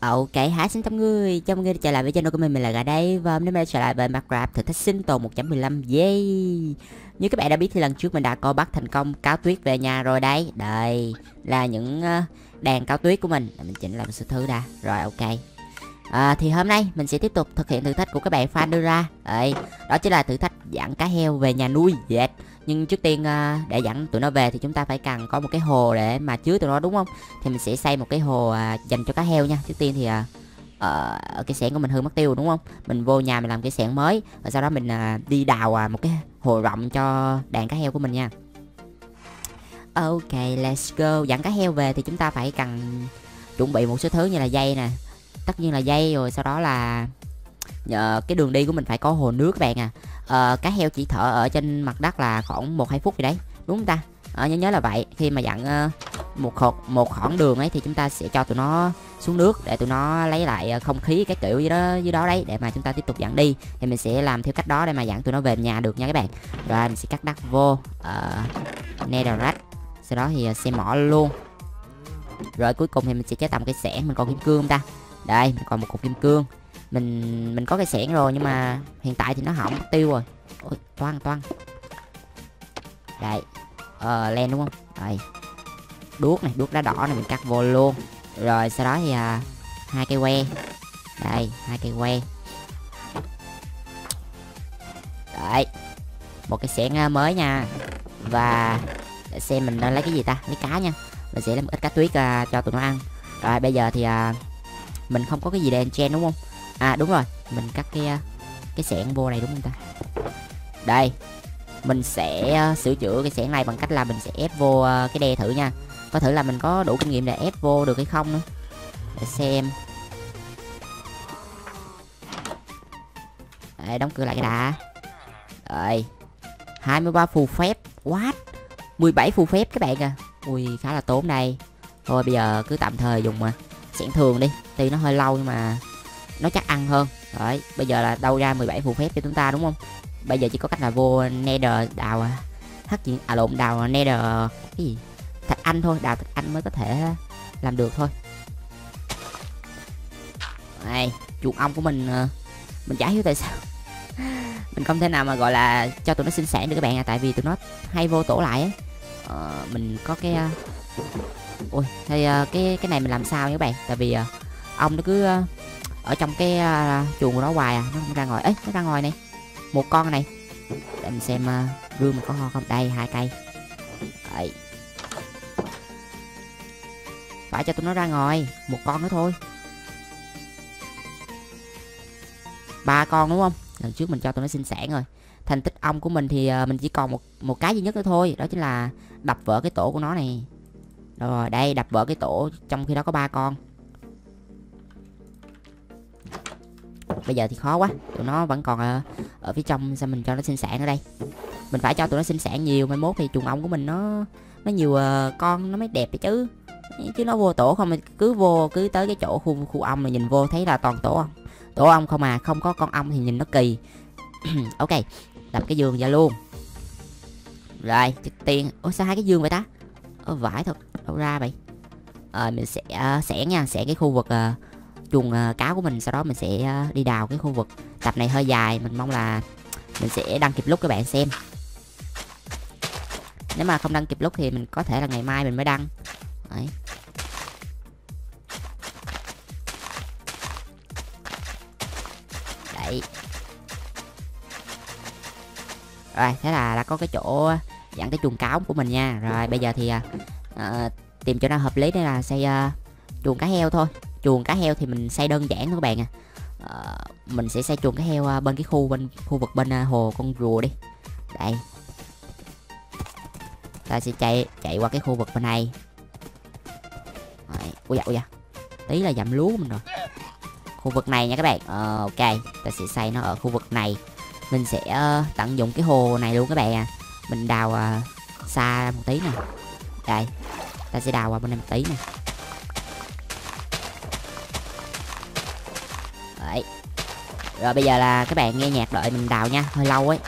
Ok, hả? Xin chào người, chào mọi người trở lại với channel của mình, mình là Gà đây Và hôm nay mình trở lại với Minecraft thử thách sinh tồn 1.15 Yay! Như các bạn đã biết thì lần trước mình đã có bắt thành công cáo tuyết về nhà rồi đây Đây là những đèn đàn cáo tuyết của mình. Mình chỉnh lại một số thứ đã. Rồi ok à, Thì hôm nay mình sẽ tiếp tục thực hiện thử thách của các bạn fan đưa ra Đấy, Đó chính là thử thách dẫn cá heo về nhà nuôi dệt. Nhưng trước tiên ờ, để dẫn tụi nó về thì chúng ta phải cần có một cái hồ để mà chứa tụi nó đúng không? Thì mình sẽ xây một cái hồ ờ, dành cho cá heo nha. Trước tiên thì uh, uh, cái xẻng của mình hư mất tiêu đúng không? Mình vô nhà mình làm cái xẻng mới và sau đó mình uh, đi đào uh, một cái hồ rộng cho đàn cá heo của mình nha. Ok let's go. Dẫn cá heo về thì chúng ta phải cần chuẩn bị một số thứ như là dây nè tất nhiên là dây rồi sau đó là uh, cái đường đi của mình phải có hồ nước các bạn à. Ờ, uh, cá heo chỉ thở ở trên mặt đất là khoảng một hai phút gì đấy đúng không ta? Ờ, nhớ nhớ là vậy. Khi mà dặn uh, một khột một khoảng đường ấy thì chúng ta sẽ cho tụi nó xuống nước để tụi nó lấy lại không khí cái kiểu dưới đó dưới đó đấy để mà chúng ta tiếp tục dẫn đi. Thì mình sẽ làm theo cách đó để mà dẫn tụi nó về nhà được nha các bạn. Rồi mình sẽ cắt đất vô uh, netherrack sau đó thì sẽ mỏ luôn. Rồi cuối cùng thì mình sẽ chế tầm cái xẻng mình còn kim cương không ta? Đây mình còn một cục kim cương. Mình mình có cái xẻng rồi nhưng mà hiện tại thì nó hỏng tiêu rồi. Ôi toan toan đây ờ len đúng không? Đây. Đuốc này đuốc đá đỏ này mình cắt vô luôn. Rồi sau đó thì à, hai cây que. Đây hai cây que. Đấy. Một cái xẻng à, mới nha. Và để xem mình nên lấy cái gì ta? Lấy cá nha. Mình sẽ lấy một ít cá tuyết uh, cho tụi nó ăn. Rồi bây giờ thì uh, mình không có cái gì để enchant đúng không? À đúng rồi. Mình cắt cái à, cái xẻng vô này đúng không ta? Đây. Mình sẽ à, sửa chữa cái xẻng này bằng cách là mình sẽ ép vô à, cái đe thử nha. Có thử là mình có đủ kinh nghiệm để ép vô được hay không nữa. Để xem. Đây, đóng cửa lại cái đã. Rồi 23 phù phép. What? 17 phù phép các bạn à. Ui khá là tốn đây. Thôi bây giờ cứ tạm thời dùng mà xẻng thường đi. Tuy nó hơi lâu nhưng mà nó chắc ăn hơn. Đấy bây giờ là đâu ra 17 phù phép cho chúng ta đúng không? Bây giờ chỉ có cách là vô nether đào à, hắc gì? À lộn đào nether cái gì? Thạch anh thôi đào thạch anh mới có thể làm được thôi. Này chuột ong của mình à, mình chả hiểu tại sao. Mình không thể nào mà gọi là cho tụi nó sinh sản được các bạn à tại vì tụi nó hay vô tổ lại á. Ờ, mình có cái à, ui thì à, cái cái này mình làm sao nhé các bạn? Tại vì à, uh, ong nó cứ uh, ở trong cái uh, chuồng của nó hoài à nó không ra ngoài. Ấy nó ra ngoài này. Một con này. Để mình xem uh, rương mình có ho không? Đây hai cây. Đấy. phải cho tụi nó ra ngoài. Một con nữa thôi. Ba con đúng không? Lần trước mình cho tụi nó sinh sản rồi. Thành tích ong của mình thì uh, mình chỉ còn một một cái duy nhất nữa thôi. Đó chính là đập vỡ cái tổ của nó này rồi đây đập vỡ cái tổ trong khi đó có ba con. Bây giờ thì khó quá tụi nó vẫn còn ở, ở phía trong sao mình cho nó sinh sản ở đây? Mình phải cho tụi nó sinh sản nhiều mai mốt thì chuồng ong của mình nó nó nhiều uh, con nó mới đẹp chứ. Chứ nó vô tổ không cứ vô cứ tới cái chỗ khu khu ong mình nhìn vô thấy là toàn tổ ong. Tổ ong không à không có con ong thì nhìn nó kỳ. Ok đập cái giường ra luôn. Rồi trước tiên ủa sao hai cái giường vậy ta? Ơ, vải thật đâu ra vậy Rồi mình sẽ uh, nha sẽ cái khu vực uh, chuồng uh, cá của mình sau đó mình sẽ uh, đi đào cái khu vực tập này hơi dài mình mong là mình sẽ đăng kịp lúc các bạn xem nếu mà không đăng kịp lúc thì mình có thể là ngày mai mình mới đăng Đấy. Đấy. Rồi, thế là đã có cái chỗ dặn cái chuồng cáo của mình nha. Rồi, bây giờ thì à, tìm chỗ nào hợp lý đây là xây uh, chuồng cá heo thôi. Chuồng cá heo thì mình xây đơn giản thôi các bạn à à, mình sẽ xây chuồng cá heo bên cái khu bên khu vực bên hồ con rùa đi. Đây. Ta sẽ chạy chạy qua cái khu vực bên này. Ui dạ ui dạ tí là dặm lúa mình rồi. Khu vực này nha các bạn. Ờ, ok. Ta sẽ xây nó ở khu vực này. Mình sẽ uh, tận dụng cái hồ này luôn các bạn à mình đào uh, xa một tí nè. Đây ta sẽ đào qua bên em một tí nè. Đấy. Rồi bây giờ là các bạn nghe nhạc đợi mình đào nha, Hơi lâu ấy.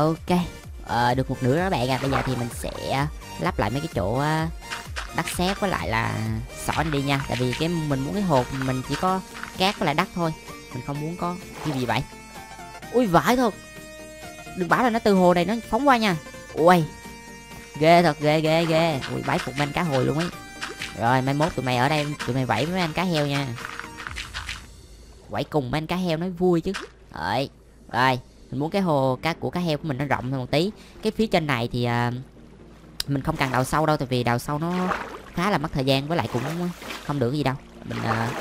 Ok. Ờ, được một nửa đó bạn à. Bây giờ thì mình sẽ ờ, lắp lại mấy cái chỗ ờ, đất sét với lại là sỏi đi nha. Tại vì cái mình muốn cái hộp mình chỉ có cát với lại đất thôi. Mình không muốn có cái gì vậy. Ui vãi thật. Đừng bảo là nó từ hồ này nó phóng qua nha. Ui ghê thật ghê ghê ghê. Ui bãi phục mấy anh cá hồi luôn ấy. Rồi mai mốt tụi mày ở đây tụi mày vẫy với anh cá heo nha. Quẩy cùng mấy anh cá heo nói vui chứ. Rồi rồi mình muốn cái hồ cá của cá heo của mình nó rộng hơn một tí. Cái phía trên này thì uh, mình không cần đào sâu đâu tại vì đào sâu nó khá là mất thời gian với lại cũng không được gì đâu. Mình uh,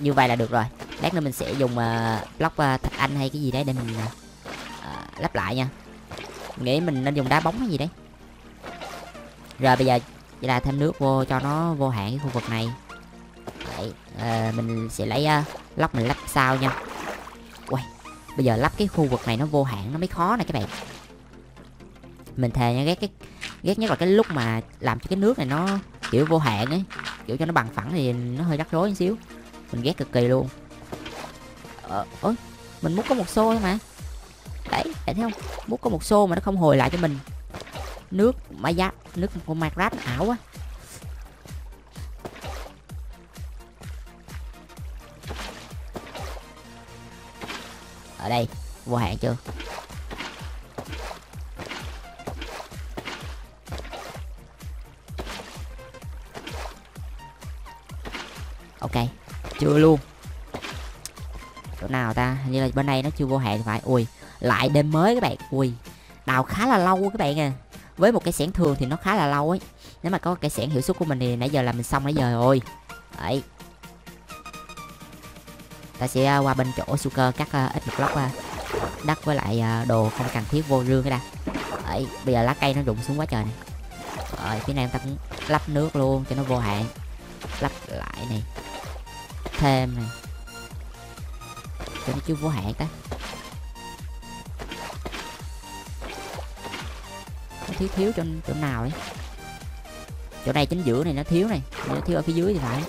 như vậy là được rồi. Lát nữa mình sẽ dùng uh, block uh, thạch anh hay cái gì đấy để mình uh, lắp lại nha. Mình nghĩ mình nên dùng đá bóng hay gì đấy. Rồi bây giờ vậy là thêm nước vô cho nó vô hạn cái khu vực này. Đấy uh, mình sẽ lấy uh, lóc mình lắp sau nha bây giờ lắp cái khu vực này nó vô hạn, nó mới khó nè các bạn. Mình thề nha, ghét cái, ghét nhất là cái lúc mà làm cho cái nước này nó, kiểu, vô hạn ấy. Kiểu cho nó bằng phẳng thì nó hơi rắc rối một xíu. Mình ghét cực kỳ luôn. Ờ ôi, mình muốn có một xô thôi mà. Đấy, bạn thấy không? Muốn có một xô mà nó không hồi lại cho mình. Nước mà giá nước của minecraft ảo quá. Ở đây. Vô hạn chưa? Ok, chưa luôn. Chỗ nào ta? Hình như là bên đây nó chưa vô hạn phải. Ui, lại đêm mới các bạn. Ui, đào khá là lâu các bạn à. Với một cái xẻng thường thì nó khá là lâu ấy. Nếu mà có cái xẻng hiệu suất của mình thì nãy giờ là mình xong nãy giờ rồi. Đấy ta sẽ à, qua bên chỗ sugar cắt à, ít một block à, đất với lại đồ không cần thiết vô rương cái đã. Đấy bây giờ lá cây nó rụng xuống quá trời này rồi phía này em ta cũng lắp nước luôn cho nó vô hạn. Lắp lại này. Thêm này. Cho nó chưa vô hạn ta. Nó thiếu thiếu chỗ, chỗ nào ấy? Chỗ này chính giữa này nó thiếu này. Nó thiếu ở phía dưới thì phải.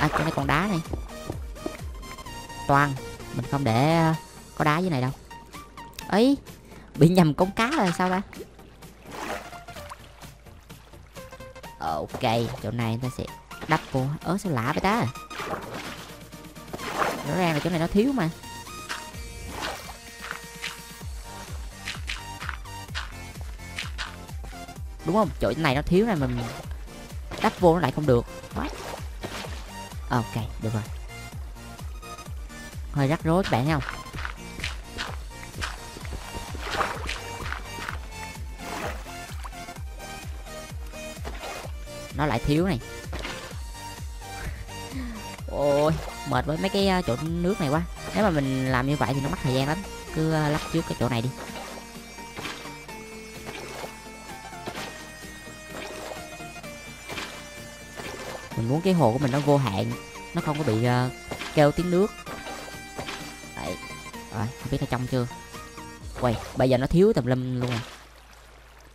À chỗ này còn đá này toàn, mình không để ờ, có đá dưới này đâu. Ấy bị nhầm con cá rồi, sao ta? Ok, chỗ này ta sẽ đắp vô. Ớ, sao lạ vậy ta? Rõ ràng là chỗ này nó thiếu mà. Đúng không? Chỗ này nó thiếu này mình đắp vô nó lại không được. What? Ok, được rồi. Hơi rắc rối các bạn thấy không nó lại thiếu này. Ôi, mệt với mấy cái ờ, chỗ nước này quá. Nếu mà mình làm như vậy thì nó mất thời gian lắm. Cứ ờ, lắp trước cái chỗ này đi. Mình muốn cái hồ của mình nó vô hạn nó không có bị uh, kêu tiếng nước. Đấy rồi không biết nó trong chưa? Quay bây giờ nó thiếu tùm lum luôn à.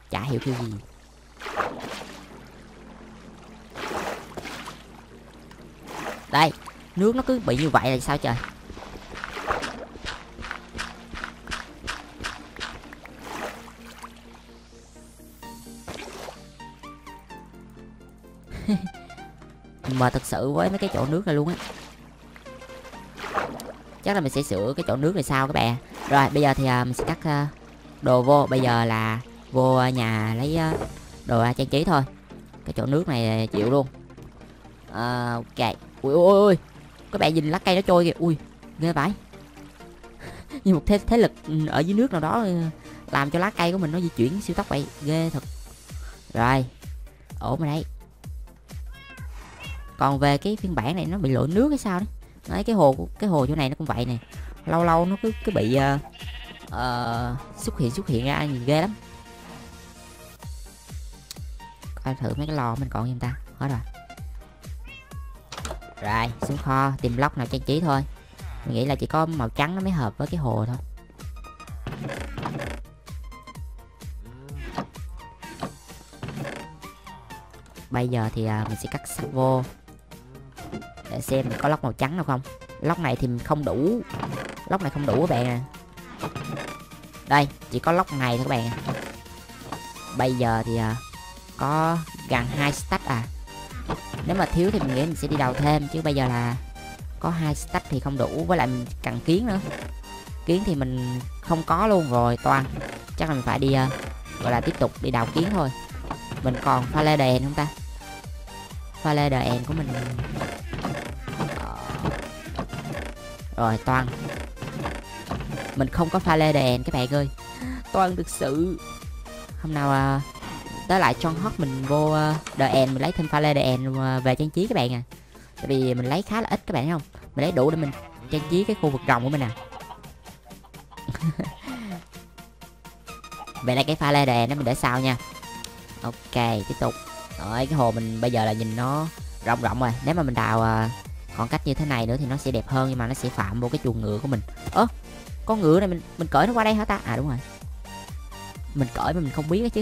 Chả hiểu kiểu gì. Đây nước nó cứ bị như vậy là sao trời? Mà thật sự với mấy cái chỗ nước này luôn á. Chắc là mình sẽ sửa cái chỗ nước này sau các bạn. Rồi bây giờ thì uh, mình sẽ cắt uh, đồ vô. Bây giờ là vô à, nhà lấy uh, đồ ra trang trí thôi. Cái chỗ nước này chịu luôn. Uh, ok. Ui ui ui các bạn nhìn lá cây nó trôi kìa. Ui ghê vãi. Như một thế thế lực ừ, ở dưới nước nào đó ừ, làm cho lá cây của mình nó di chuyển siêu tốc vậy. Ghê thật. Rồi. Ổn rồi đấy còn về cái phiên bản này nó bị lỗi nước hay sao đấy? Đấy cái hồ cái hồ chỗ này nó cũng vậy nè lâu lâu nó cứ cứ bị uh, uh, xuất hiện xuất hiện ra gì ghê lắm. Coi thử mấy cái lò mình còn gì ta? Hết rồi. Rồi xuống kho tìm block nào trang trí thôi. Mình nghĩ là chỉ có màu trắng nó mới hợp với cái hồ thôi. Bây giờ thì uh, mình sẽ cắt sắt vô để xem có lóc màu trắng nào không. Lóc này thì không đủ. Lóc này không đủ các bạn à. Đây chỉ có lóc này thôi các bạn à. bây giờ thì à, có gần hai stack à. Nếu mà thiếu thì mình nghĩ mình sẽ đi đầu thêm chứ bây giờ là có hai stack thì không đủ với lại mình cần kiến nữa. Kiến thì mình không có luôn rồi toàn. Chắc là mình phải đi à, gọi là tiếp tục đi đào kiến thôi. Mình còn pha lê đèn không ta? Pha lê đèn của mình rồi toàn. Mình không có pha lê đèn các bạn ơi. Toàn thực sự. Hôm nào uh, tới lại John Hot mình vô uh, The End mình lấy thêm pha lê The End uh, về trang trí các bạn à. Tại vì mình lấy khá là ít các bạn thấy không? Mình lấy đủ để mình trang trí cái khu vực rồng của mình à. Vậy là cái pha lê The End đó mình để sau nha. Ok tiếp tục. Rồi cái hồ mình bây giờ là nhìn nó rộng rộng rồi. Nếu mà mình đào uh, còn cách như thế này nữa thì nó sẽ đẹp hơn nhưng mà nó sẽ phạm vô cái chuồng ngựa của mình. Ơ con ngựa này mình mình cởi nó qua đây hả ta? À đúng rồi. Mình cởi mà mình không biết đó chứ.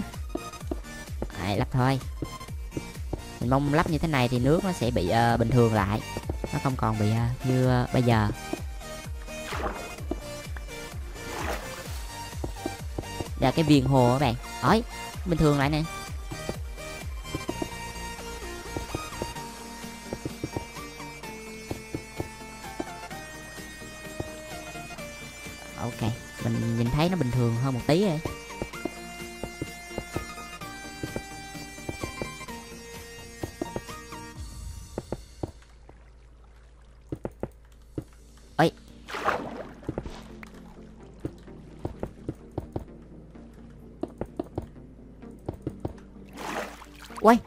Đấy, lắp thôi. Mình mong lắp như thế này thì nước nó sẽ bị uh, bình thường lại. Nó không còn bị uh, như uh, bây giờ. Là cái viền hồ các bạn. Ấy bình thường lại nè. Tí rồi ấy Ui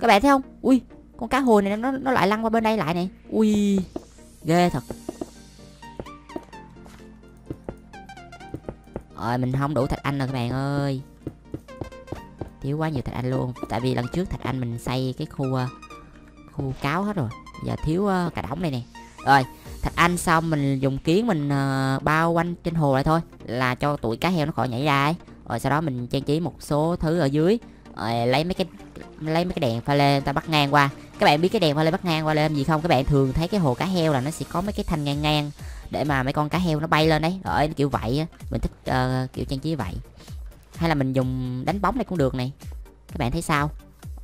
Các bạn thấy không? Ui, Con cá hồi này nó nó lại lăn qua bên đây lại này. Ui, Ghê thật. Ơi, mình không đủ thạch anh rồi các bạn ơi. Thiếu quá nhiều thạch anh luôn. Tại vì lần trước thạch anh mình xây cái khu ờ, Khu cáo hết rồi. Giờ thiếu ờ, cả đống này nè. Rồi, thạch anh xong mình dùng kiến mình ờ, bao quanh trên hồ lại thôi, Là cho tụi cá heo nó khỏi nhảy ra ấy. Rồi sau đó mình trang trí một số thứ ở dưới. Rồi lấy mấy cái, lấy mấy cái đèn pha lê ta bắt ngang qua. Các bạn biết cái đèn pha lê bắt ngang qua lên gì không? Các bạn thường thấy cái hồ cá heo là nó sẽ có mấy cái thanh ngang ngang để mà mấy con cá heo nó bay lên đấy. Rồi kiểu vậy á mình thích uh, kiểu trang trí vậy. Hay là mình dùng đánh bóng này cũng được này. Các bạn thấy sao?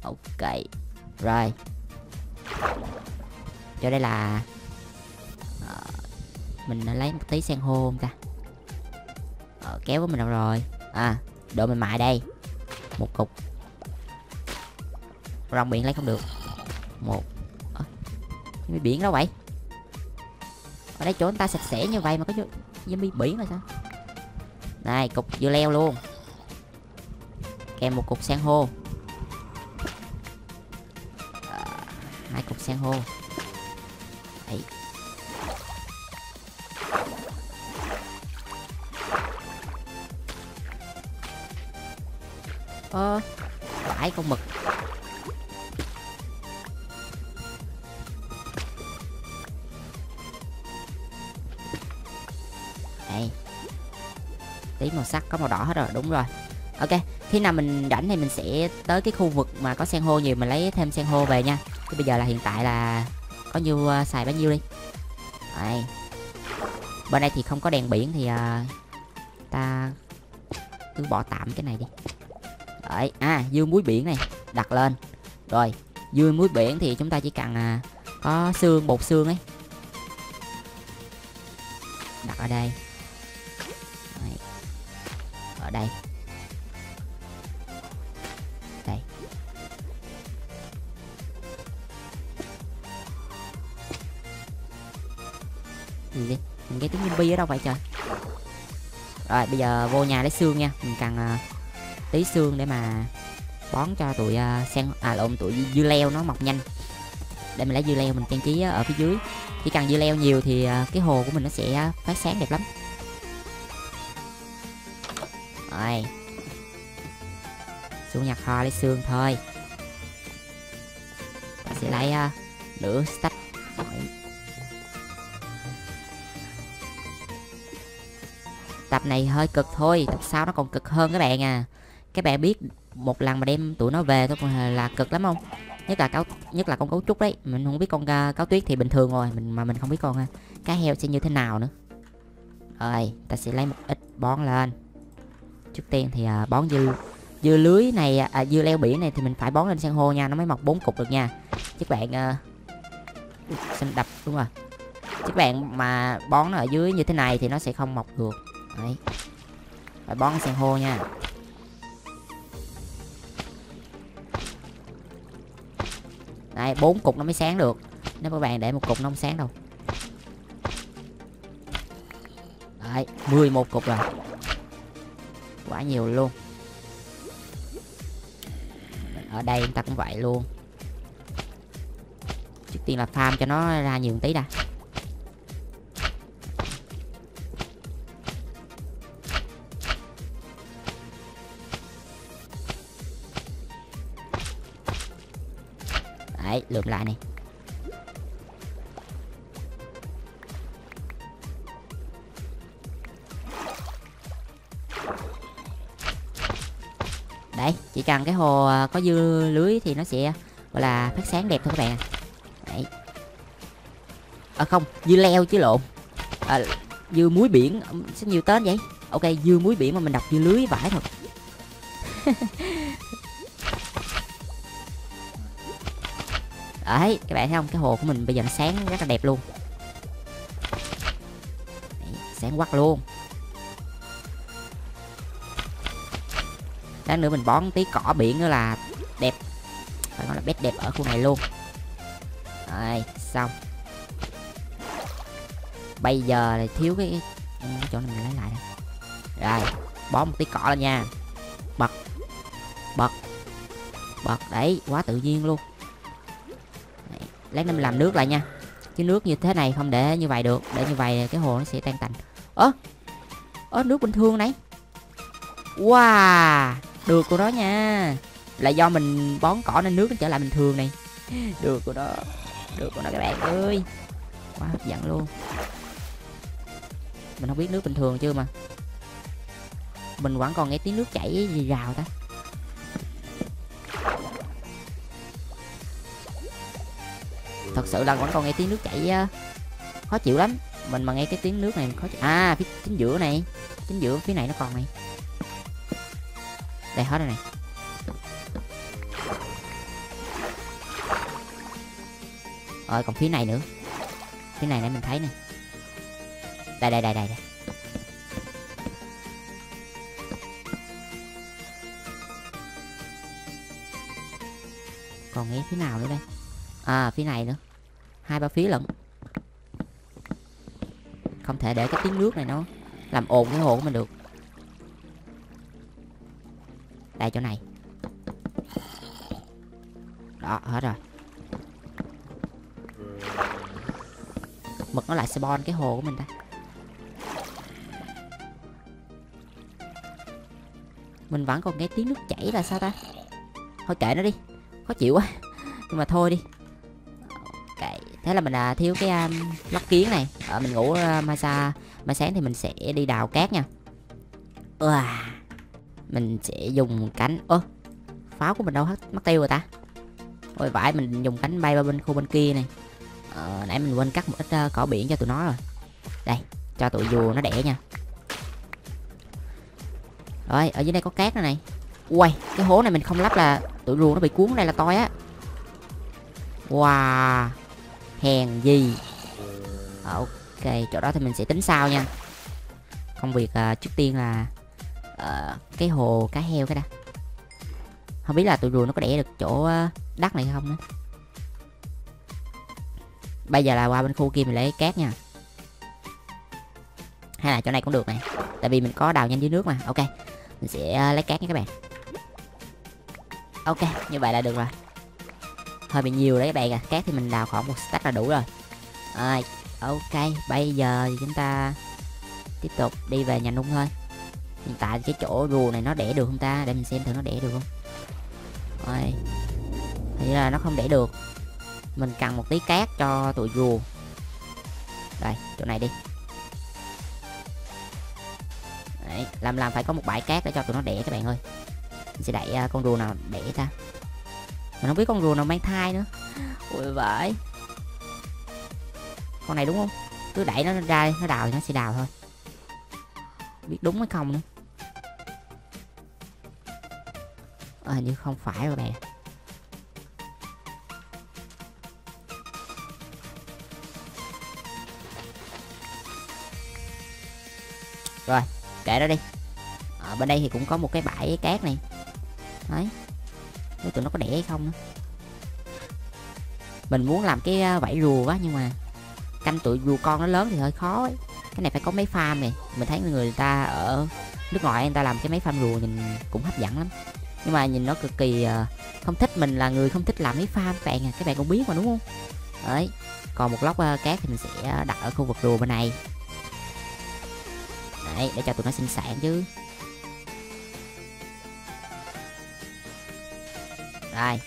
Ok rồi. Cho đây là uh, mình lấy một tí sen hô không ta? Uh, kéo của mình đâu rồi? À độ mình mại đây. Một cục. Rong biển lấy không được. Một. À, biển đâu vậy? Ở đây chỗ người ta sạch sẽ như vậy mà có zombie biển là sao? Này cục dưa leo luôn. Kèm một cục san hô. À, hai cục san hô. Đấy. ơ phải con mực. Tí màu sắc có màu đỏ hết rồi đúng rồi. Ok khi nào mình rảnh thì mình sẽ tới cái khu vực mà có san hô nhiều mình lấy thêm san hô về nha. Chứ bây giờ là hiện tại là có nhiêu uh, xài bao nhiêu đi. Đây. Bên đây thì không có đèn biển thì uh, ta cứ bỏ tạm cái này đi. Đấy à dưa muối biển này đặt lên. Rồi dưa muối biển thì chúng ta chỉ cần uh, có xương bột xương ấy. Đặt ở đây. Gì đi mình nghe tiếng zombie ở đâu vậy trời. Rồi bây giờ vô nhà lấy xương nha. Mình cần uh, tí xương để mà bón cho tụi uh, sen à lộn tụi dưa leo nó mọc nhanh. Để mình lấy dưa leo mình trang trí ở phía dưới. Chỉ cần dưa leo nhiều thì uh, cái hồ của mình nó sẽ phát sáng đẹp lắm. Rồi. Xuống nhà kho lấy xương thôi. Ta sẽ lấy uh, nửa stack tập này hơi cực thôi tập sau nó còn cực hơn các bạn à. Các bạn biết một lần mà đem tụi nó về thôi là cực lắm không? Nhất là cáo nhất là con cấu trúc đấy. Mình không biết con uh, cáo tuyết thì bình thường rồi mình mà mình không biết con uh, cá heo sẽ như thế nào nữa. Rồi ta sẽ lấy một ít bón lên. Trước tiên thì uh, bón dư dưa lưới này à, dưa leo biển này thì mình phải bón lên san hô nha nó mới mọc bốn cục được nha. Các bạn uh, xin đập đúng rồi. Các bạn mà bón nó ở dưới như thế này thì nó sẽ không mọc được đấy. Phải bón san hô nha. Đấy bốn cục nó mới sáng được. Nếu các bạn để một cục nó không sáng đâu. Đấy 11 cục rồi. Quá nhiều luôn. Ở đây chúng ta cũng vậy luôn. Trước tiên là farm cho nó ra nhiều tí đã. Đấy lượm lại này. Đấy chỉ cần cái hồ à, có dư lưới thì nó sẽ gọi là phát sáng đẹp thôi các bạn đấy. À không dưa leo chứ lộn. À, dưa muối biển um, sao nhiều tên vậy? Ok dưa muối biển mà mình đọc dưa lưới vải thật. đấy các bạn thấy không? Cái hồ của mình bây giờ nó sáng rất là đẹp luôn. Đấy, sáng quắc luôn. Lát nữa mình bón tí cỏ biển nữa là đẹp. Phải nói là bét đẹp ở khu này luôn. Đấy, xong. Bây giờ thì thiếu cái, cái chỗ này mình lấy lại đây. Rồi bón một tí cỏ lên nha. Bật. Bật. Bật đấy quá tự nhiên luôn. Lát nữa mình làm nước lại nha. Chứ nước như thế này không để như vậy được. Để như vậy cái hồ nó sẽ tan tành. Ơ Ơ, nước bình thường này. Wow, được của đó nha. Là do mình bón cỏ nên nước nó trở lại bình thường này. Được của đó. Được của đó các bạn ơi. Quá hấp dẫn luôn. Mình không biết nước bình thường chưa mà. Mình vẫn còn nghe tiếng nước chảy gì rào ta. Thật sự là vẫn còn nghe tiếng nước chảy khó chịu lắm. Mình mà nghe cái tiếng nước này khó chịu. À phía chính giữa này. Chính giữa phía này nó còn này. Đây hết rồi này. Rồi còn phía này nữa. Phía này nãy mình thấy nè. Đây đây đây đây, đây. còn nghe phía nào nữa đây? À phía này nữa. Hai ba phía lận. Không thể để cái tiếng nước này nó làm ồn cái hồ của mình được. Đây, chỗ này. Đó, hết rồi. Mực nó lại spawn cái hồ của mình ta. Mình vẫn còn nghe tiếng nước chảy là sao ta? Thôi kệ nó đi. Khó chịu quá. Nhưng mà thôi đi thế là mình à, thiếu cái um, lóc kiến này. Ở mình ngủ uh, mai sa mai sáng thì mình sẽ đi đào cát nha. Uà mình sẽ dùng cánh ơ pháo của mình đâu hết mất tiêu rồi ta. Ôi vãi mình dùng cánh bay qua bên khu bên kia này. Ờ, nãy mình quên cắt một ít uh, cỏ biển cho tụi nó rồi. Đây cho tụi rùa nó đẻ nha. Rồi ở dưới đây có cát nữa này. Ui cái hố này mình không lắp là tụi rùa nó bị cuốn đây là toi á. Wow hèn gì. Ok chỗ đó thì mình sẽ tính sau nha. Công việc uh, trước tiên là uh, cái hồ cá heo cái đã. Không biết là tụi rùa nó có đẻ được chỗ ờ, đất này không nữa. Bây giờ là qua bên khu kia mình lấy cát nha. Hay là chỗ này cũng được này tại vì mình có đào nhanh dưới nước mà. Ok mình sẽ lấy cát nha các bạn. Ok như vậy là được rồi hơi bị nhiều đấy các bạn à. Cát thì mình đào khoảng một stack là đủ rồi. À, ok. Bây giờ thì chúng ta tiếp tục đi về nhà nung thôi. Hiện tại cái chỗ rùa này nó đẻ được không ta? Để mình xem thử nó đẻ được không. Rồi. Thì là nó không đẻ được. Mình cần một tí cát cho tụi rùa. Đây chỗ này đi. Đấy, làm làm phải có một bãi cát để cho tụi nó đẻ các bạn ơi. Mình sẽ đẩy uh, con rùa nào đẻ ta? Mình không biết con rùa nào mang thai nữa. Ui vậy. con này đúng không? Cứ đẩy nó ra nó đào thì nó sẽ đào thôi. Biết đúng hay không nữa. À, như không phải rồi bạn rồi kệ đó đi. Ở bên đây thì cũng có một cái bãi cát này. Đấy nếu tụi nó có đẻ hay không nữa. Mình muốn làm cái à, vảy rùa quá nhưng mà canh tụi rùa con nó lớn thì hơi khó ấy. cái này phải có mấy farm này. Mình thấy người ta ở nước ngoài người ta làm cái mấy farm rùa nhìn cũng hấp dẫn lắm. Nhưng mà nhìn nó cực kỳ à, không thích mình là người không thích làm mấy farm các bạn à. Các bạn cũng biết mà, đúng không? Đấy. Còn một lóc à, cát thì mình sẽ đặt ở khu vực rùa bên này. Đấy, để cho tụi nó sinh sản chứ. Đây.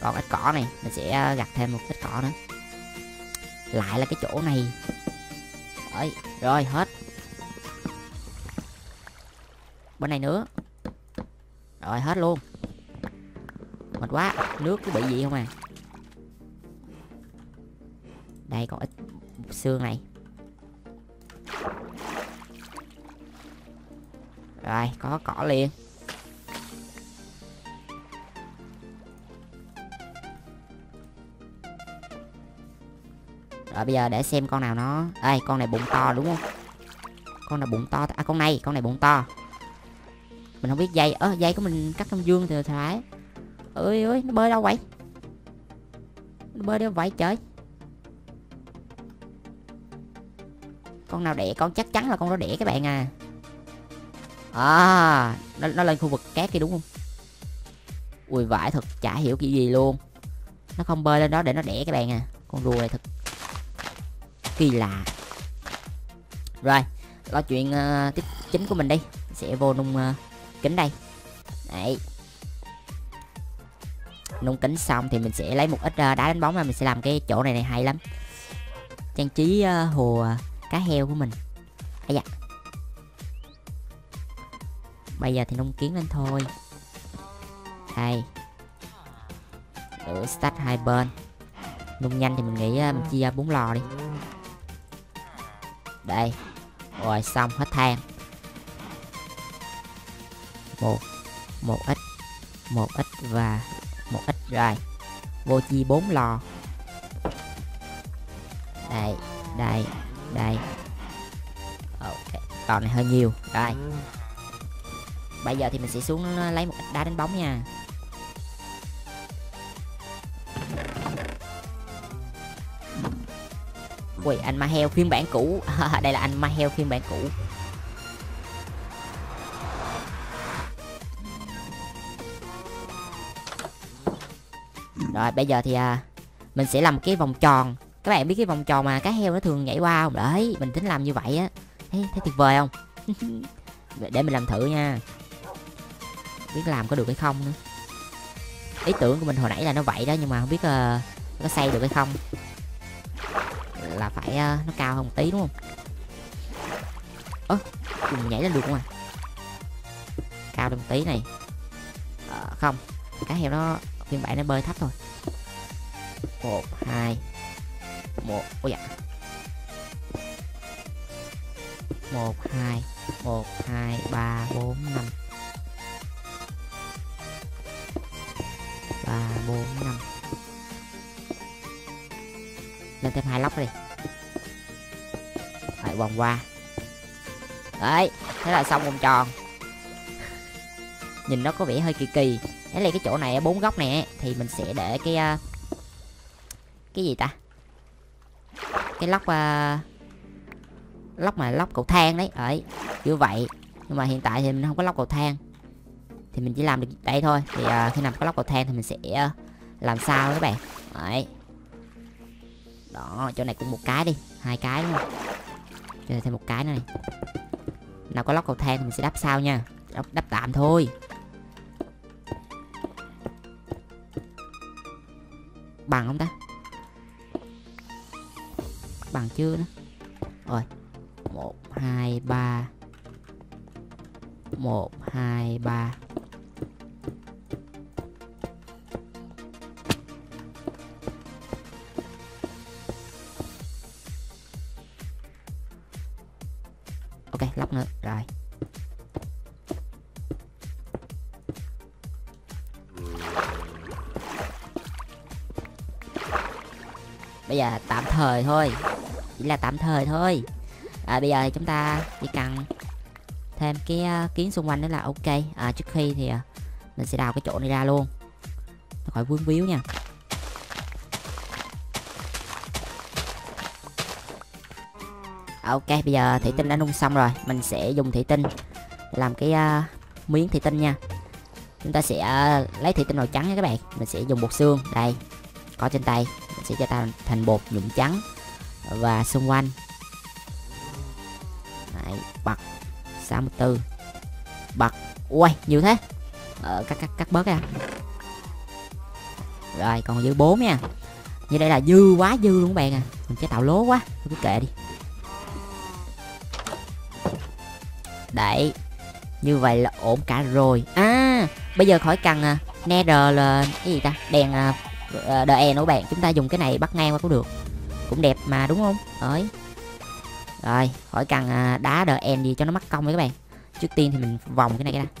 Còn ít cỏ này, mình sẽ ờ, gặt thêm một ít cỏ nữa. Lại là cái chỗ này. Rồi rồi, hết. Bên này nữa. Rồi, hết luôn. Mệt quá, nước có bị gì không à? Đây, còn ít xương này. Rồi, có cỏ liền. Rồi bây giờ để xem con nào nó đây con này bụng to đúng không? Con nào bụng to à con này con này bụng to. Mình không biết dây ơ dây của mình cắt trong dương thì phải ơi ơi nó bơi đâu vậy? Nó bơi đâu vậy trời? Con nào đẻ con chắc chắn là con đó đẻ các bạn à. À nó, nó lên khu vực cát kia đúng không? Ui vãi thật chả hiểu cái gì luôn. Nó không bơi lên đó để nó đẻ các bạn à. Con rùa này thật kỳ lạ. Rồi lo chuyện uh, tiếp chính của mình đi. Sẽ vô nung uh, kính đây. Đấy. Nung kính xong thì mình sẽ lấy một ít uh, đá đánh bóng mà mình sẽ làm cái chỗ này này hay lắm. Trang trí uh, hồ uh, cá heo của mình. Ấy dạ bây giờ thì nung kiến lên thôi. Đây lửa start hai bên. Nung nhanh thì mình nghĩ uh, mình chia bốn lò đi đây. Rồi xong hết than một một ít một ít và một ít rồi. Vô chi bốn lò. Đây đây đây. Ok còn này hơi nhiều. Rồi bây giờ thì mình sẽ xuống lấy một ít đá đánh bóng nha Ui anh ma heo phiên bản cũ. Đây là anh ma heo phiên bản cũ. Rồi bây giờ thì à, Mình sẽ làm cái vòng tròn. Các bạn biết cái vòng tròn mà cá heo nó thường nhảy qua không? Đấy mình tính làm như vậy á. Thấy, thấy tuyệt vời không? Để mình làm thử nha. Biết làm có được hay không nữa. Ý tưởng của mình hồi nãy là nó vậy đó Nhưng mà không biết uh, có xây được hay không là phải uh, nó cao hơn một tí đúng không? Ơ à, nhảy lên được không à? Cao lên một tí này. À, không. Cá heo nó phiên bản nó bơi thấp thôi. Một hai một. Ôi dạ một hai một hai ba bốn năm. Ba bốn năm. Lên thêm hai lóc đi lại vòng qua. Đấy thế là xong vòng tròn. Nhìn nó có vẻ hơi kỳ kỳ. Thế là cái chỗ này bốn góc này thì mình sẽ để cái uh, cái gì ta? Cái lóc uh, lóc mà lóc cầu thang đấy. Ấy như vậy. Nhưng mà hiện tại thì mình không có lóc cầu thang. Thì mình chỉ làm được đây thôi. Thì uh, khi nào có lóc cầu thang thì mình sẽ uh, làm sao các bạn. Đấy. Đó chỗ này cũng một cái đi. Hai cái đúng không? Cho thêm một cái nữa này. Nào có lót cầu thang thì mình sẽ đắp sau nha. Đắp, đắp tạm thôi. Bằng không ta? Bằng chưa nữa rồi. Một hai ba. Một hai ba. Thời thôi. Chỉ là tạm thời thôi. À, bây giờ thì chúng ta chỉ cần thêm cái uh, kiến xung quanh đó là ok. À, trước khi thì uh, mình sẽ đào cái chỗ này ra luôn. Nó khỏi vướng víu nha. À, ok bây giờ thủy tinh đã nung xong rồi. Mình sẽ dùng thủy tinh làm cái uh, miếng thủy tinh nha. Chúng ta sẽ uh, lấy thủy tinh màu trắng nha các bạn. Mình sẽ dùng bột xương. Đây có trên tay. Mình sẽ cho ta thành bột nhuộm trắng và xung quanh. Đấy, bật 64 bật. Ui nhiều thế. Ờ, cắt cắt cắt bớt ra rồi còn dư 4 nha. Như đây là dư quá dư luôn các bạn à. Mình chế tạo lố quá cứ kệ đi. Đấy như vậy là ổn cả rồi. À bây giờ khỏi cần à, uh, nether là cái gì ta? Đèn uh, đờ nữa các bạn chúng ta dùng cái này bắt ngang qua cũng được. Cũng đẹp mà đúng không? Rồi. Rồi khỏi cần à, đá đờ en gì cho nó mắc công đấy các bạn. Trước tiên thì mình vòng cái này cái này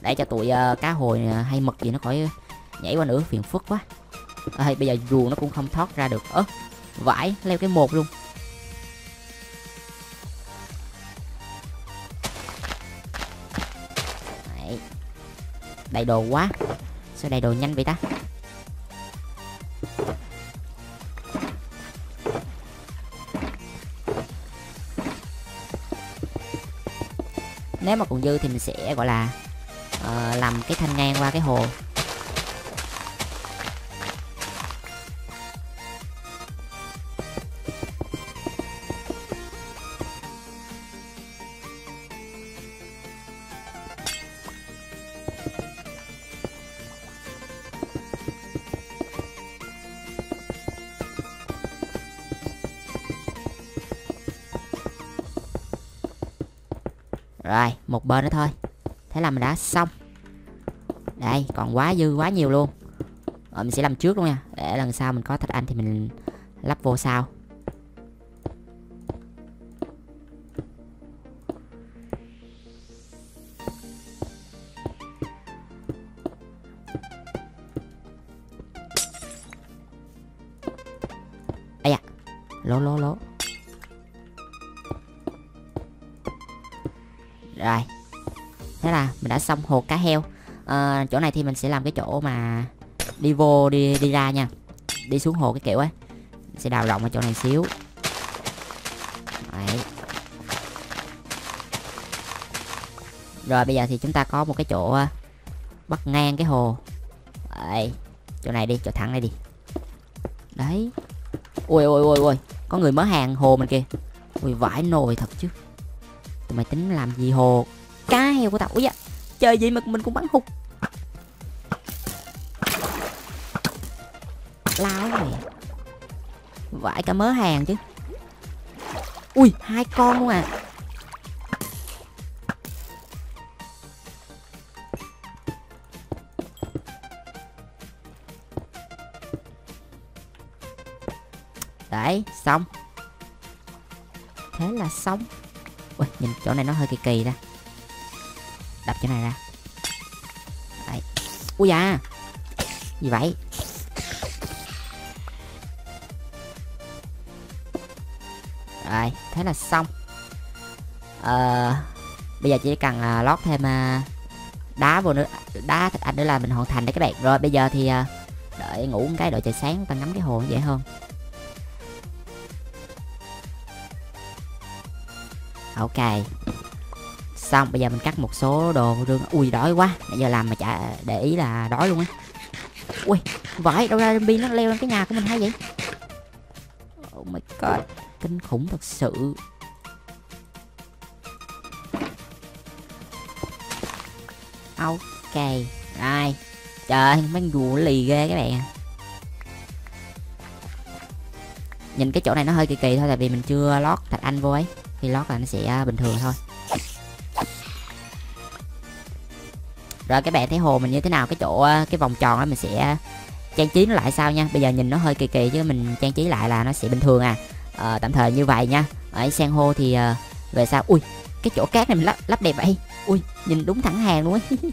để cho tụi uh, cá hồi à, hay mực gì nó khỏi nhảy qua nữa phiền phức quá. À, bây giờ dù nó cũng không thoát ra được. Ớ vải leo cái một luôn. Đấy. đầy đồ quá sao đầy đồ nhanh vậy ta? Nếu mà còn dư thì mình sẽ gọi là uh, làm cái thanh ngang qua cái hồ. Một bên nữa thôi. Thế là mình đã xong. Đây, còn quá dư quá nhiều luôn. Rồi mình sẽ làm trước luôn nha. Để lần sau mình có thạch anh thì mình lắp vô sau. Rồi. Thế là mình đã xong hồ cá heo. À, chỗ này thì mình sẽ làm cái chỗ mà đi vô đi đi ra nha. Đi xuống hồ cái kiểu ấy. Sẽ đào rộng ở chỗ này xíu. Đấy. rồi bây giờ thì chúng ta có một cái chỗ ờ, bắt ngang cái hồ. Đấy. chỗ này đi chỗ thẳng này đi. Đấy. Ui ui ui ui. Có người mở hàng hồ mình kìa. Ui vãi nồi thật tụi mày tính làm gì hồ? Cá heo của tao ui da. Chơi gì mà mình cũng bắn hụt. Lao mẹ. Vãi cả mớ hàng chứ. Ui, hai con luôn à. Đấy, xong. Thế là xong ui nhìn chỗ này nó hơi kỳ kỳ ra đập chỗ này ra. Đấy ui da. Gì vậy? Rồi thế là xong. Ờ bây giờ chỉ cần uh, lót thêm uh, đá vô nữa đá thật anh nữa là mình hoàn thành đấy các bạn. Rồi bây giờ thì uh, đợi ngủ một cái đợi trời sáng ta ngắm cái hồ dễ hơn. Ok. Xong, bây giờ mình cắt một số đồ rương ui, đói quá. Bây giờ làm mà chả để ý là đói luôn á. Ui, vãi, đâu ra zombie nó leo lên cái nhà của mình hay vậy? Oh my god, kinh khủng thật sự. Ok, rồi. Trời, mấy rùa lì ghê các bạn nhìn cái chỗ này nó hơi kỳ kỳ thôi, tại vì mình chưa lót thạch anh vô ấy khi lót là nó sẽ à, bình thường thôi. Rồi các bạn thấy hồ mình như thế nào? Cái chỗ à, cái vòng tròn đó mình sẽ trang trí nó lại sao nha? Bây giờ nhìn nó hơi kỳ kỳ chứ mình trang trí lại là nó sẽ bình thường à. À, tạm thời như vậy nha. Ở san hô thì à, về sau. Ui cái chỗ cát này mình lắp lắp đẹp vậy. Ui nhìn đúng thẳng hàng luôn ấy.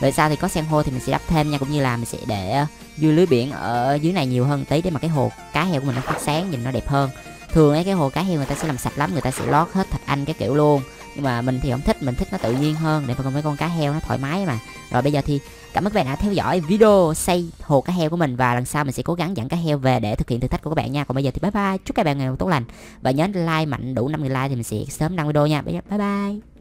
Về sau thì có san hô thì mình sẽ đắp thêm nha cũng như là mình sẽ để uh, dưa lưới biển ở dưới này nhiều hơn tí để mà cái hồ cá heo của mình nó phát sáng nhìn nó đẹp hơn thường ấy, cái hồ cá heo người ta sẽ làm sạch lắm, người ta sẽ lót hết thạch anh cái kiểu luôn. Nhưng mà mình thì không thích, mình thích nó tự nhiên hơn để mà con mấy con cá heo nó thoải mái mà. Rồi bây giờ thì cảm ơn các bạn đã theo dõi video xây hồ cá heo của mình và lần sau mình sẽ cố gắng dẫn cá heo về để thực hiện thử thách của các bạn nha. Còn bây giờ thì bye bye. Chúc các bạn ngày tốt lành. Và nhớ like mạnh, đủ 50 like thì mình sẽ sớm đăng video nha. Bye bye.